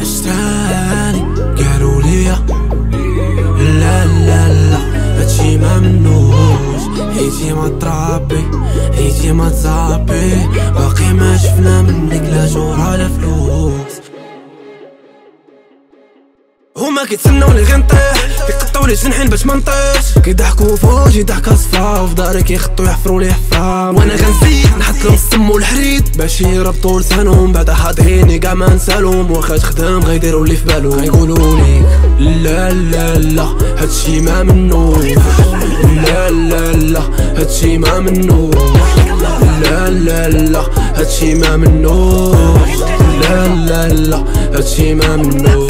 عشتاني قالوا ليا لا لا لا هادشي ما منوش. حيتي ما ترابي حيتي ما تصابي باقي ما شفنا منك لا جورة لا فلوس. هما كيتسناوني غير نطيح. كيقطعولي جنحين باش ما نطيش كيضحكوا فوجي ضحكة صفا وفي داري كيخطو يحفروا لي حفرة وأنا غنزيد نحط لهم السم والحريد. باش يربطوا لسانهم. بعدا حاضريني كاع ما نسالهم. واخا تخدم غيديروا اللي في بالهم. غيقولوا ليك لا لا لا هادشي ما منو لا لا لا هادشي ما منو لا لا لا هادشي ما منو لا لا لا هادشي ما منو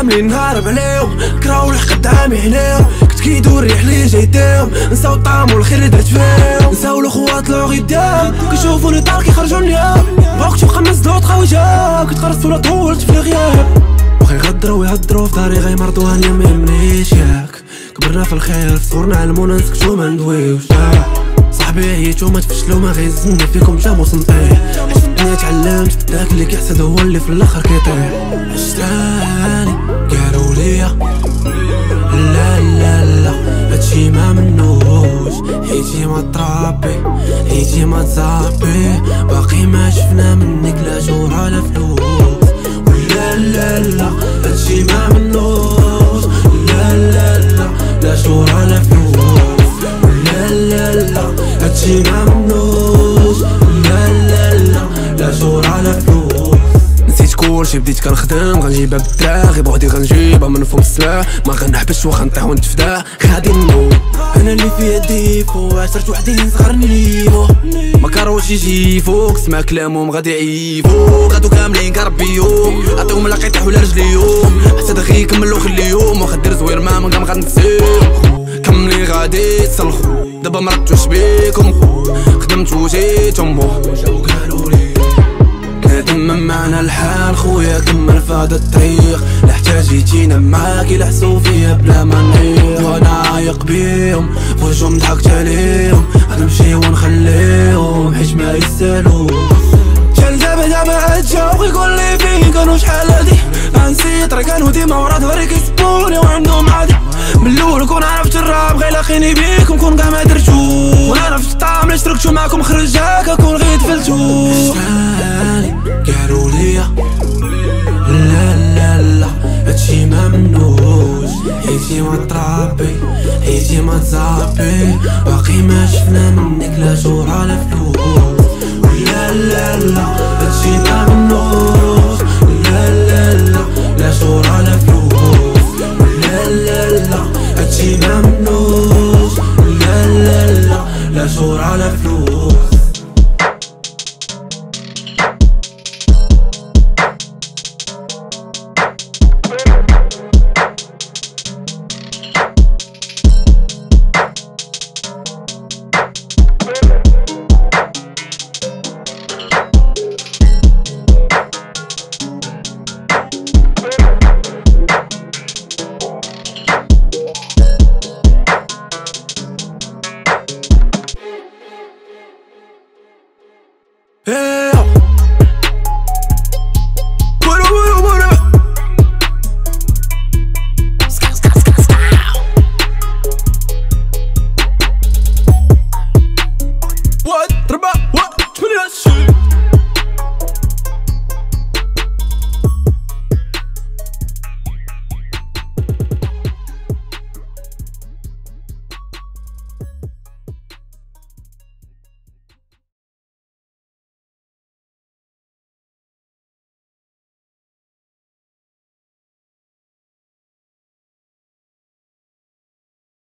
كاملين نهارب عليهم كراو الحق قدامي حناهم كنت كيدور ريح لي جايتهم نساو الطعم والخير اللي درت فيهم. نساو الأخوات لو غدام كيشوفوني طار كيخرجوا النياب بغاوك تبقى مزدو تخوجا كتقرص ولا طولت في الغياب. واخا يغدروا ويهدروا في داري غيمرضوا هاني ما يهمنيش ياك كبرنا في الخير فطورنا علمونا نسكتو ما ندويوش. صاحبي ما تفشلو ما غيزني فيكم جامو سنطيح عشت الدنيا تعلمت داك اللي كيحسد هو اللي في الآخر كيطيح عشتاني قالوا ليا لا لا لا هادشي ما منوش. حيتي ما ترابي حيتي ما تصابي باقي ما شفنا منك لا جورة لا فلوس. لا لا لا هادشي ما منوش. لا لا لا لا جورة لا فلوس. لا لا لا لا لا لا لا فلوس نسيت كلشي بديت كنخدم غنجيبها بالدراغي بوحدي غنجيبها من فوق السما ما غنحبش واخا نطيح ونتفدا غادي نموت أنا اللي فيا ديفو عشرت وحدين صغرني ليفو ما كاروش يجيفوك سمع كلامهم غادي يعيفو. غادو كاملين كربيو عطيهم لا قيطيح ولا رجليهم. حتى دغي كملو خليهم واخا دير زوير ما من كام غنسيو كاملين غادي تصلخو دابا مرتوش بيكم خدمت وجيتهم وقالوا لي كنتمم معنا الحال خويا كمل في هذا الطريق. لحتى جيتينا معاك يلحسوا فيا بلا ما نعيق وأنا عايق بيهم وجهم ضحكت عليهم. غنمشي ونخليهم حيت ما يسالوش. شال دابا دابا اتجاو يقول لي فين كانوا شحال غنسيط راه كانوا ديما ورا ظهري كيسبوني وعندهم عادي. من الأول كون عرفت الراب غير لاقيني بيكم كون كاع ما درتو. وأنا عرفت الطعم اللي شركتو معاكم خرج هكا كون غير تفلتو قالوا ليا لا لا لا هادشي ما منوش. حيتي ما ترابي حيتي ما تصابي باقي ما شفنا منك